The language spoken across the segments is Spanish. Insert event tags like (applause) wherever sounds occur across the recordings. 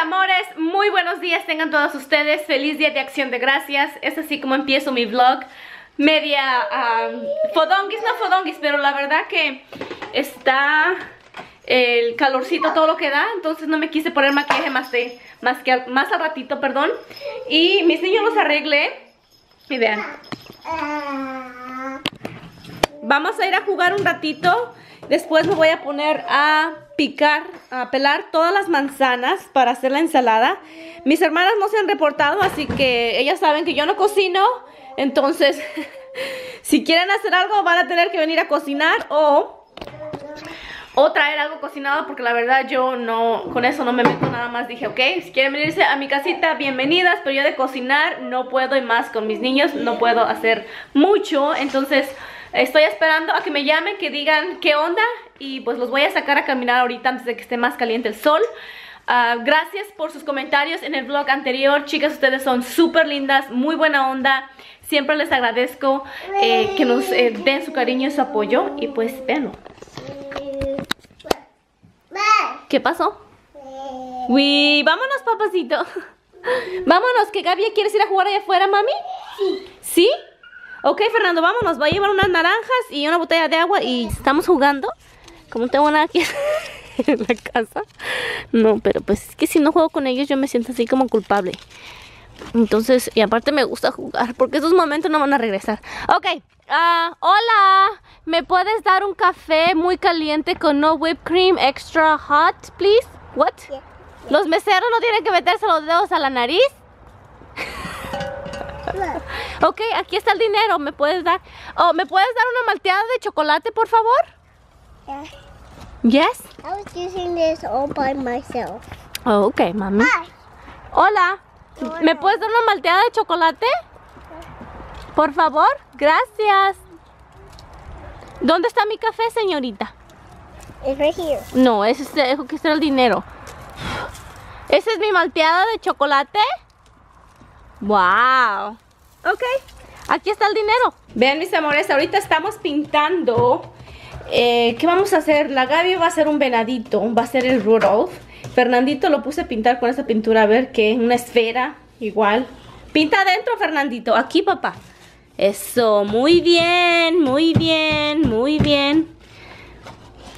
Amores, muy buenos días tengan todos ustedes, feliz día de acción de gracias, es así como empiezo mi vlog, media um, fodonguis, no fodonguis, pero la verdad que está el calorcito todo lo que da, entonces no me quise poner maquillaje más, de, más, que, más al ratito, perdón, y mis niños los arreglé, y vean, vamos a ir a jugar un ratito, después me voy a poner a picar, a pelar todas las manzanas para hacer la ensalada. Mis hermanas no se han reportado, así que ellas saben que yo no cocino. Entonces, (laughs) si quieren hacer algo, van a tener que venir a cocinar o, o traer algo cocinado, porque la verdad yo no, con eso no me meto nada más. Dije, ok, si quieren venirse a mi casita, bienvenidas, pero yo de cocinar no puedo y más con mis niños, no puedo hacer mucho. Entonces... Estoy esperando a que me llamen, que digan qué onda y pues los voy a sacar a caminar ahorita antes de que esté más caliente el sol. Ah, gracias por sus comentarios en el vlog anterior. Chicas, ustedes son súper lindas, muy buena onda. Siempre les agradezco eh, que nos eh, den su cariño y su apoyo. Y pues, véanlo. ¿Qué pasó? Uy, vámonos, papacito. (laughs) Vámonos, que Gaby, ¿quieres ir a jugar allá afuera, mami? Sí. ¿Sí? Ok, Fernando, vámonos. Va a llevar unas naranjas y una botella de agua y estamos jugando. Como tengo una aquí (laughs) en la casa. No, pero pues es que si no juego con ellos yo me siento así como culpable. Entonces, y aparte me gusta jugar porque esos momentos no van a regresar. Ok, uh, hola. ¿Me puedes dar un café muy caliente con no whipped cream extra hot, please? What? ¿Los meseros no tienen que meterse los dedos a la nariz? (laughs) (laughs) ok, aquí está el dinero. ¿Me puedes dar? Oh, ¿me puedes dar una malteada de chocolate, por favor? Yes. I was using this all by myself. Oh, ok, mami. Hola. ¿Me puedes dar una malteada de chocolate? Por favor. Gracias. ¿Dónde está mi café, señorita? It's right here. No, ese es, que está el dinero. ¿Esa es mi malteada de chocolate? Wow. Ok, aquí está el dinero. Vean mis amores, ahorita estamos pintando. Eh, ¿Qué vamos a hacer? La Gaby va a hacer un venadito, va a ser el Rudolph. Fernandito lo puse a pintar con esta pintura, a ver qué, una esfera, igual. Pinta adentro, Fernandito. Aquí, papá. Eso, muy bien, muy bien, muy bien.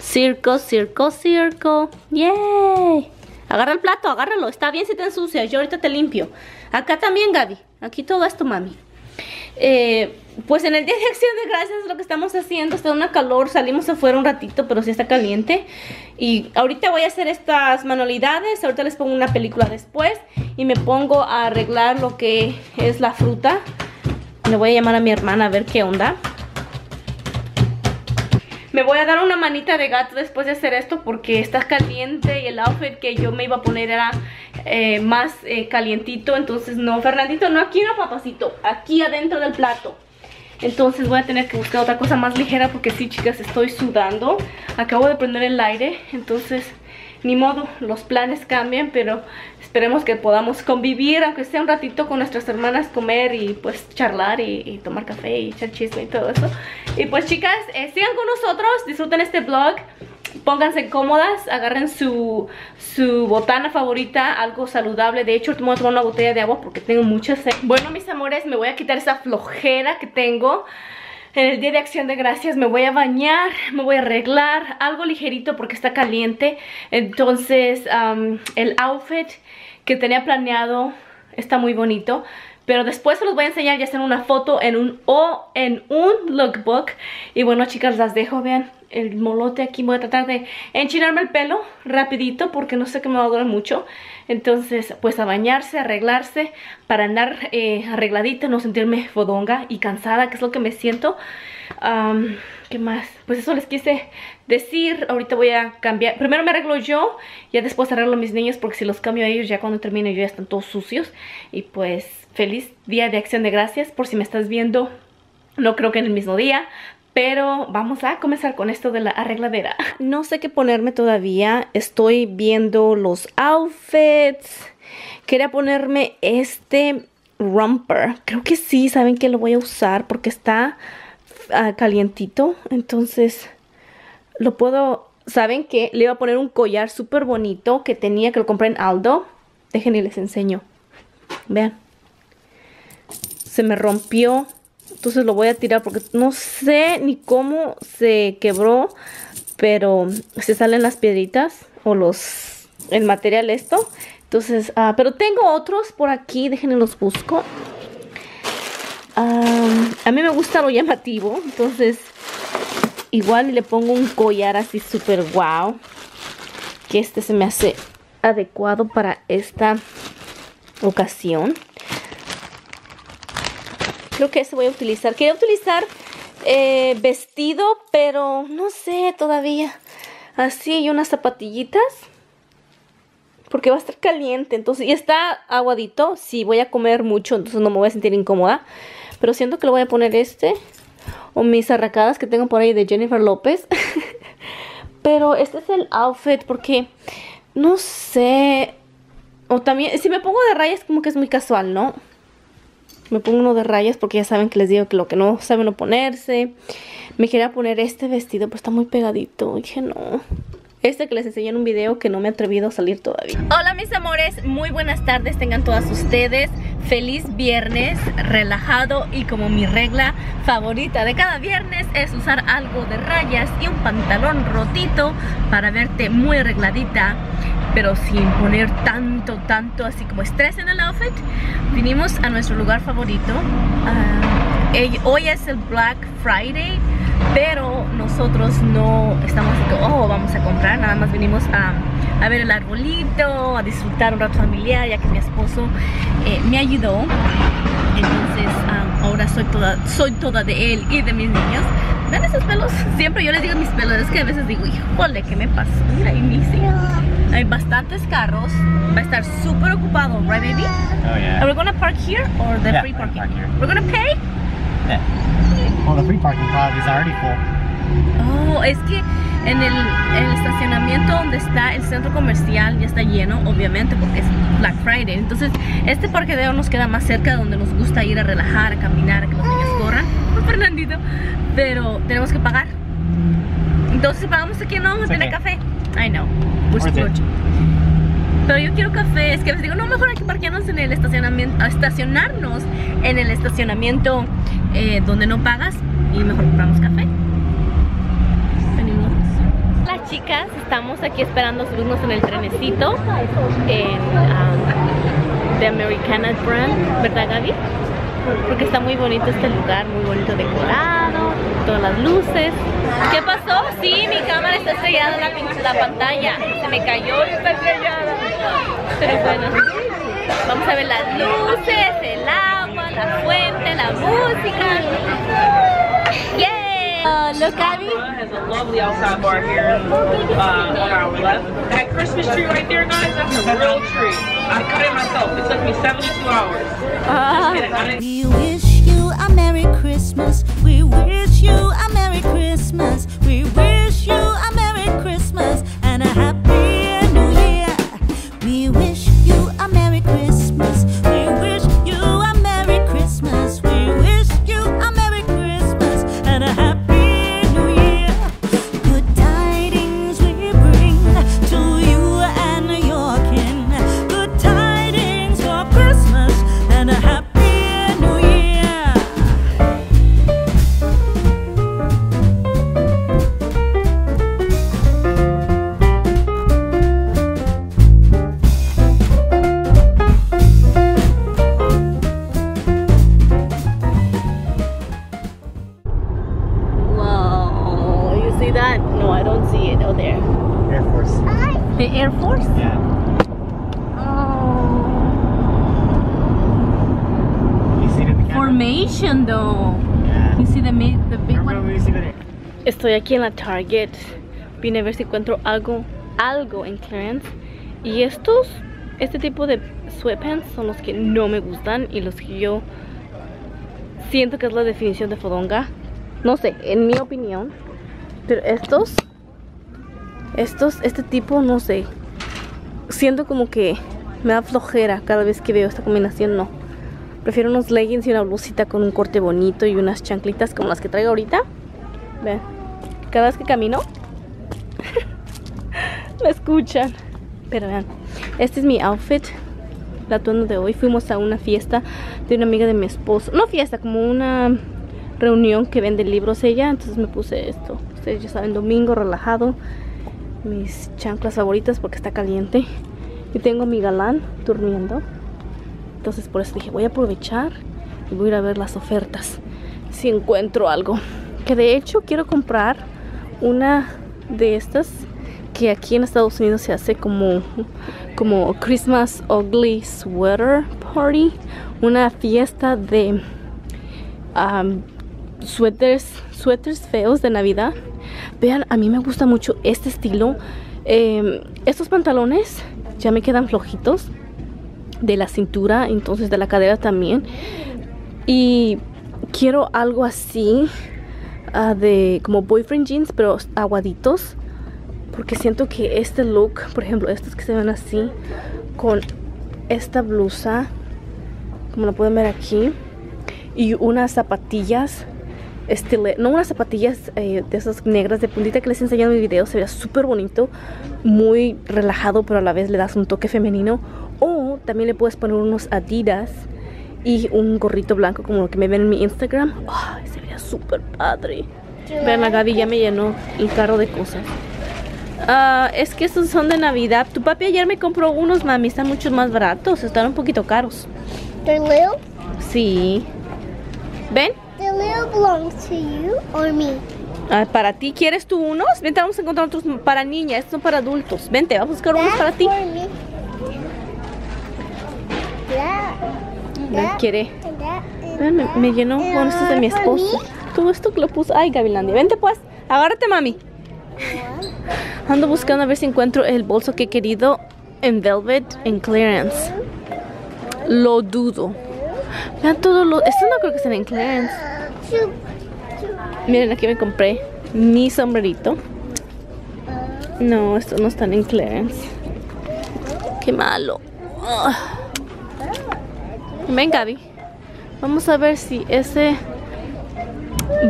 Circo, circo, circo. ¡Yay! Agarra el plato, agárralo. Está bien si te ensucias. Yo ahorita te limpio. Acá también, Gaby. Aquí todo esto, mami. Eh, pues en el Día de Acción de Gracias lo que estamos haciendo. Está una calor. Salimos afuera un ratito, pero sí está caliente. Y ahorita voy a hacer estas manualidades. Ahorita les pongo una película después. Y me pongo a arreglar lo que es la fruta. Le voy a llamar a mi hermana a ver qué onda. Me voy a dar una manita de gato después de hacer esto porque está caliente y el outfit que yo me iba a poner era eh, más eh, calientito. Entonces no, Fernandito, no aquí no, papacito, aquí adentro del plato. Entonces voy a tener que buscar otra cosa más ligera porque sí, chicas, estoy sudando. Acabo de prender el aire, entonces ni modo, los planes cambian, pero esperemos que podamos convivir, aunque sea un ratito con nuestras hermanas, comer y pues charlar y, tomar café y echar chisme y todo eso. Y pues chicas, eh, sigan con nosotros, disfruten este vlog, pónganse cómodas, agarren su, su botana favorita, algo saludable. De hecho, voy a tomar una botella de agua porque tengo mucha sed. Bueno, mis amores, me voy a quitar esa flojera que tengo en el día de acción de gracias me voy a bañar, me voy a arreglar, algo ligerito porque está caliente. Entonces el outfit que tenía planeado está muy bonito. Pero después se los voy a enseñar ya en una foto en un, o en un lookbook. Y bueno chicas, las dejo, vean el molote aquí. Voy a tratar de enchinarme el pelo rapidito porque no sé que me va a durar mucho. Entonces, pues a bañarse, arreglarse para andar eh, arregladita, no sentirme fodonga y cansada, que es lo que me siento. ¿Qué más? Pues eso les quise decir. Ahorita voy a cambiar. Primero me arreglo yo, ya después arreglo a mis niños porque si los cambio a ellos ya cuando termine yo ya están todos sucios. Y pues feliz día de acción de gracias por si me estás viendo. No creo que en el mismo día, pero vamos a comenzar con esto de la arregladera. (laughs) No sé qué ponerme todavía. Estoy viendo los outfits. Quería ponerme este romper. Creo que sí, saben que lo voy a usar porque está uh, calientito. Entonces lo puedo... ¿Saben que Le iba a poner un collar súper bonito que tenía, que lo compré en Aldo. Dejen y les enseño. Vean. Se me rompió. Entonces lo voy a tirar porque no sé ni cómo se quebró. Pero se salen las piedritas o los el material esto. Entonces, ah, pero tengo otros por aquí. Déjenme los busco. A mí me gusta lo llamativo. Entonces, igual le pongo un collar así súper wow. Que este se me hace adecuado para esta ocasión. Creo que ese voy a utilizar. Quería utilizar eh, vestido, pero no sé todavía. Así y unas zapatillitas. Porque va a estar caliente. Entonces, y está aguadito. Si voy a comer mucho, entonces no me voy a sentir incómoda. Pero siento que le voy a poner este. O mis arracadas que tengo por ahí de Jennifer López. (laughs) pero este es el outfit porque no sé. O también, si me pongo de rayas como que es muy casual, ¿no? Me pongo uno de rayas porque ya saben que les digo que lo que no saben no ponerse. Me quería poner este vestido, pero está muy pegadito. dije, no. Este que les enseñé en un video que no me he atrevido a salir todavía. Hola mis amores, muy buenas tardes tengan todas ustedes. Feliz viernes, relajado y como mi regla favorita de cada viernes es usar algo de rayas y un pantalón rotito para verte muy arregladita pero sin poner tanto, tanto así como estrés en el outfit. Vinimos a nuestro lugar favorito. Uh, hoy es el Black Friday, pero nosotros no estamos oh, vamos a comprar, nada más vinimos a, a, ver el arbolito, a disfrutar un rato familiar, ya que mi esposo eh, me ayudó. Entonces um, ahora soy toda, soy toda de él y de mis niños. ¿Ven esos pelos? Siempre yo les digo mis pelos, es que a veces digo, híjole, ¿qué me pasó? Mira, Inicia. Hay bastantes carros. Va a estar súper ocupado, right, baby? Oh, yeah. Are we gonna park here or the Yeah, free parking? park here. We're gonna pay? Yeah. Well, the free parking probably is already full. Oh, es que en el, el estacionamiento donde está el centro comercial ya está lleno, obviamente, porque es Black Friday. Entonces, este parquedeo nos queda más cerca de donde nos gusta ir a relajar, a caminar, a que los niños corran. (laughs) Oh, Fernandito. Pero tenemos que pagar. Entonces, si pagamos aquí, no vamos a It's tener okay. café. I know. We're. Pero yo quiero café. Es que les digo, no, mejor hay que parquearnos en el estacionamiento, estacionarnos en el estacionamiento eh, donde no pagas y mejor compramos café. Hola chicas, estamos aquí esperando subirnos en el trenecito en um, de Americana Brand, ¿verdad Gaby? Porque está muy bonito este lugar, muy bonito decorado, todas las luces. ¿Qué pasó? Sí, mi cámara está estrellada en la, la pantalla. Se me cayó está estrellada. Pero bueno, vamos a ver las luces, el agua, la fuente, la música. ¡Yay! Uh, look, Gaby. has a lovely outside bar here uh, on our left. That Christmas tree right there, guys, that's a real tree. I cut it myself. It took me 72 hours. Just kidding. I We wish you a Merry Christmas. We wish you a Merry Christmas. We wish you a Merry Christmas see that? No, I don't see it. Oh, there. Air Force. The Air Force? Yeah. Oh. You see it in the? Formation, though. Yeah. You see the, the big one? Estoy aquí en la Target. Vine a ver si encuentro algo, algo en clearance. Y estos, este tipo de sweatpants son los que no me gustan y los que yo siento que es la definición de fodonga. No sé, en mi opinión. Pero estos, estos, este tipo, no sé. Siento como que me da flojera cada vez que veo esta combinación, no. Prefiero unos leggings y una blusita con un corte bonito y unas chanclitas como las que traigo ahorita. Vean, cada vez que camino (laughs) me escuchan. Pero vean, este es mi outfit el atuendo de hoy. Fuimos a una fiesta de una amiga de mi esposo. No fiesta, como una reunión que vende libros ella. Entonces me puse esto. Ustedes ya saben, domingo relajado. Mis chanclas favoritas porque está caliente. Y tengo mi galán durmiendo. Entonces por eso dije, voy a aprovechar y voy a ir a ver las ofertas. Si encuentro algo. Que de hecho quiero comprar una de estas que aquí en Estados Unidos se hace como, como Christmas Ugly Sweater Party. Una fiesta de um, suéteres, suéteres feos de Navidad. Vean, a mí me gusta mucho este estilo. Eh, estos pantalones ya me quedan flojitos de la cintura, entonces de la cadera también. Y quiero algo así ah, de como boyfriend jeans, pero aguaditos. Porque siento que este look, por ejemplo, estos que se ven así, con esta blusa, como lo pueden ver aquí, y unas zapatillas estilo, no unas zapatillas eh, de esas negras de puntita que les he enseñado en mi video, se ve súper bonito, muy relajado, pero a la vez le das un toque femenino. O también le puedes poner unos adidas y un gorrito blanco como lo que me ven en mi Instagram. Ay, se vería súper padre. Vean, la Gaby ya me llenó el carro de cosas. Ah, es que estos son de Navidad. Tu papi ayer me compró unos, mami. Están mucho más baratos. Están un poquito caros. The little, Sí. ¿Ven? Little belongs to you or me. Ah, para ti, ¿quieres tú unos? Vente, vamos a encontrar otros para niñas. Estos son para adultos. Vente, vamos a buscar unos para ti. quiere. that, me, me llenó. Bueno, esto es de mi esposo. Todo esto que lo puso. Ay, Gavilandia. Vente, pues. Agárrate, mami. Ando buscando a ver si encuentro el bolso que he querido en Velvet en clearance. Lo dudo. Vean todo lo. Esto no creo que estén en clearance. Miren, aquí me compré mi sombrerito. No, estos no están en clearance. Qué malo. Ven, Gaby. Vamos a ver si ese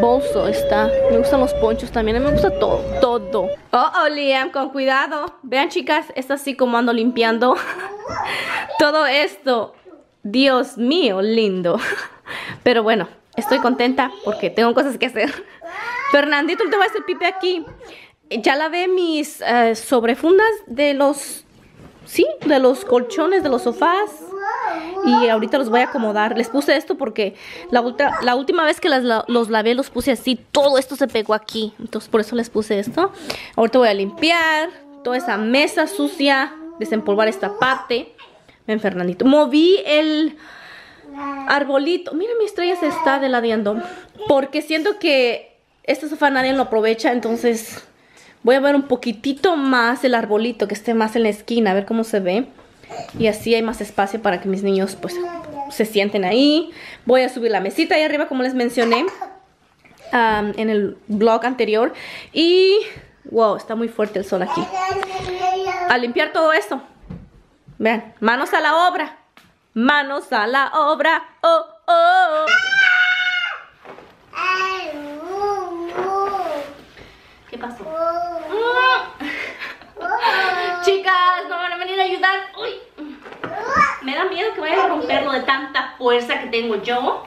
bolso está. Me gustan los ponchos también. Me gusta todo. Todo. Oh, oh, Liam, con cuidado. Vean, chicas, es así como ando limpiando (laughs) todo esto. Dios mío, lindo. (laughs) Pero bueno, estoy contenta porque tengo cosas que hacer. Fernandito, te voy a hacer pipe aquí. Ya lavé mis eh, sobrefundas de los... Sí, de los colchones, de los sofás. Y ahorita los voy a acomodar. Les puse esto porque la, la última vez que las la- los lavé los puse así. Todo esto se pegó aquí. Entonces por eso les puse esto. Ahorita voy a limpiar toda esa mesa sucia. Desempolvar esta parte. Ven, Fernandito. Moví el arbolito. Mira, mi estrella se está deladeando. Porque siento que este sofá nadie lo aprovecha. Entonces voy a ver un poquitito más el arbolito que esté más en la esquina. A ver cómo se ve. Y así hay más espacio para que mis niños pues se sienten ahí. Voy a subir la mesita ahí arriba como les mencioné en el vlog anterior. Y wow, está muy fuerte el sol aquí. A limpiar todo esto. Vean, manos a la obra. Manos a la obra. Oh, oh. ¿Qué pasó? (laughs) Chicas, no van a venir a ayudar. Uy. Me da miedo que vaya a romperlo de tanta fuerza que tengo yo.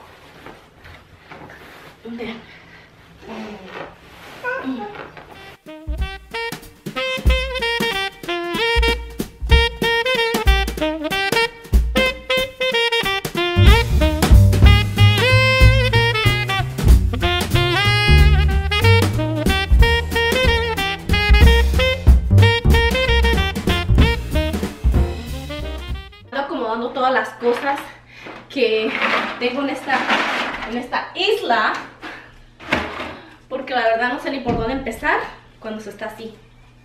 Vean.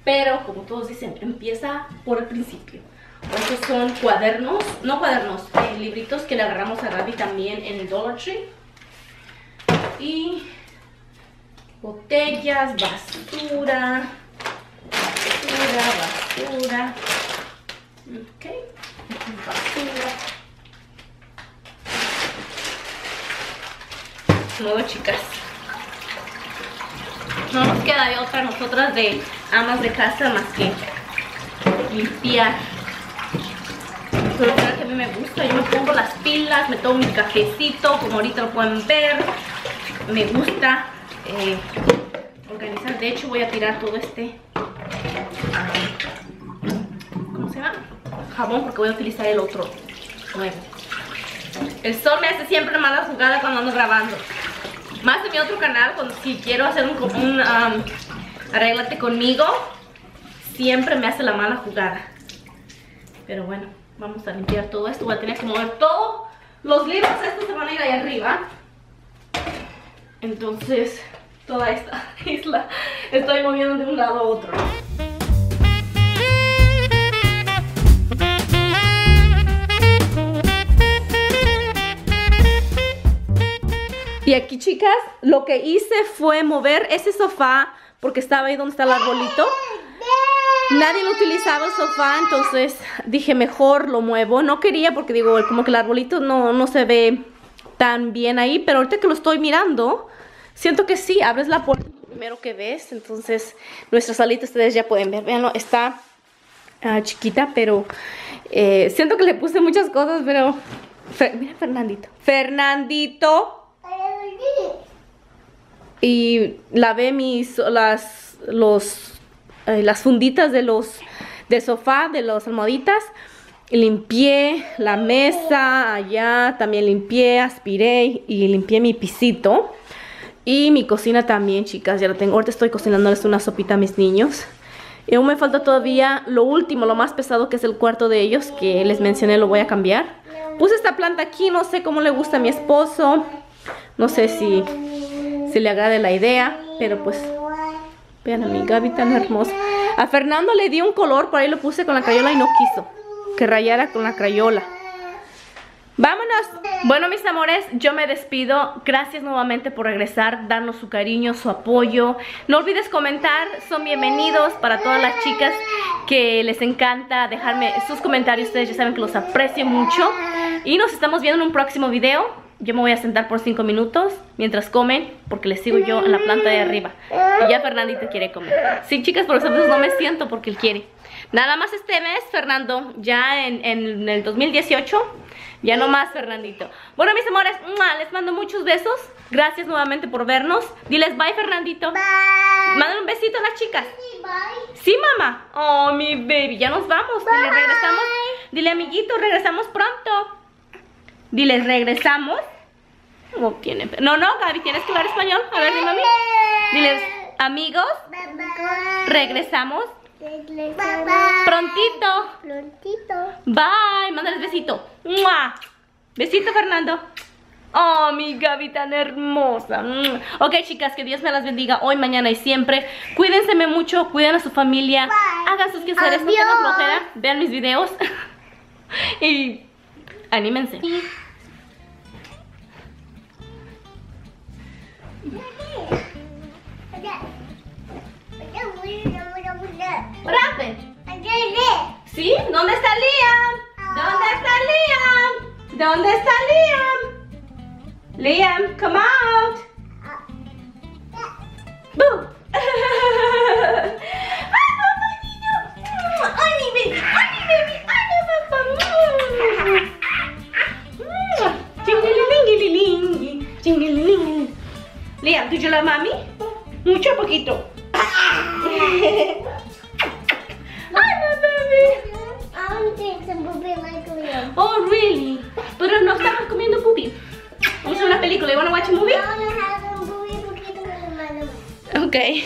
Pero como todos dicen, empieza por el principio. Estos son cuadernos, no cuadernos, eh, libritos que le agarramos a Ravi también en el Dollar Tree. Y botellas, basura, basura, basura. Ok, basura. Nuevo, chicas. No nos queda de otra nosotras de amas de casa más que limpiar. Pero creo que a mí me gusta. Yo me pongo las pilas, me tomo mi cafecito, como ahorita lo pueden ver. Me gusta eh, organizar. De hecho, voy a tirar todo este. ¿Cómo se llama? Jabón, porque voy a utilizar el otro nuevo. El sol me hace siempre mala jugada cuando ando grabando. Más de mi otro canal, si quiero hacer un, un um, arréglate conmigo, siempre me hace la mala jugada. Pero bueno, vamos a limpiar todo esto. Voy a tener que mover todos los libros. Estos se van a ir ahí arriba. Entonces, toda esta (laughs) isla estoy moviendo de un lado a otro. Y aquí, chicas, lo que hice fue mover ese sofá porque estaba ahí donde está el arbolito. Nadie lo utilizaba el sofá, entonces dije mejor lo muevo. No quería porque digo, como que el arbolito no, no se ve tan bien ahí, pero ahorita que lo estoy mirando, siento que sí, abres la puerta primero que ves, entonces nuestra salita ustedes ya pueden ver, veanlo, está ah, chiquita, pero eh, siento que le puse muchas cosas, pero... Mira Fernandito. Fernandito y lavé mis las los eh, las funditas de los del sofá de las almohaditas limpié la mesa allá también limpié aspiré y limpié mi pisito. Y mi cocina también chicas ya la tengo. Ahorita estoy cocinándoles una sopita a mis niños. Y aún me falta todavía lo último lo más pesado que es el cuarto de ellos que les mencioné lo voy a cambiar. Puse esta planta aquí no sé cómo le gusta a mi esposo. No sé si si le agrade la idea, pero pues vean a mi Gaby tan hermosa. A Fernando le di un color, por ahí lo puse con la crayola y no quiso que rayara con la crayola. ¡Vámonos! Bueno, mis amores, yo me despido. Gracias nuevamente por regresar, darnos su cariño, su apoyo. No olvides comentar, son bienvenidos para todas las chicas que les encanta dejarme sus comentarios. Ustedes ya saben que los aprecio mucho. Y nos estamos viendo en un próximo video. Yo me voy a sentar por 5 minutos mientras comen, porque les sigo yo en la planta de arriba. Y ya Fernandito quiere comer. Sí, chicas, por eso no me siento porque él quiere. Nada más este mes, Fernando, ya en, en el 2018, ya no más, Fernandito. Bueno, mis amores, les mando muchos besos. Gracias nuevamente por vernos. Diles bye, Fernandito. Bye. Mándale un besito a las chicas. Bye. Sí, mamá. Oh, mi baby, ya nos vamos. Dile, regresamos. Dile, amiguito, regresamos pronto. Dile, regresamos. No tiene. No, no, Gaby, tienes que hablar español. A ver, dime a mí. Diles, amigos, regresamos prontito. Prontito. Bye. Mándales besito. ¡Mua! Besito, Fernando. Oh, mi Gaby tan hermosa. Ok, chicas, que Dios me las bendiga hoy, mañana y siempre. Cuídense mucho, cuiden a su familia. Bye. Hagan sus quehaceres, no tengan flojera. Vean mis videos. (laughs) y anímense. What happened? ¿Sí? ¿Dónde está Liam? ¿Dónde está Liam? ¿Dónde está Liam? Liam, come out. Boo. (laughs) Ay, Liam, ¿tú la mami? Mucho o poquito. (laughs) ¡Ay, my baby! Oh, really? Pero no estamos comiendo boobie. Vamos a una película. You wanna watch a movie? Okay.